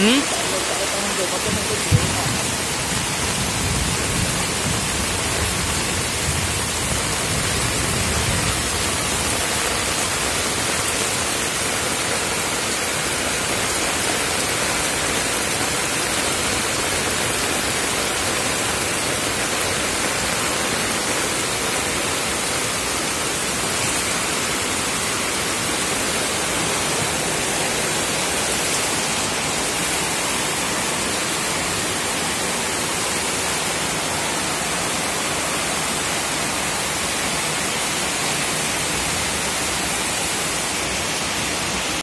嗯。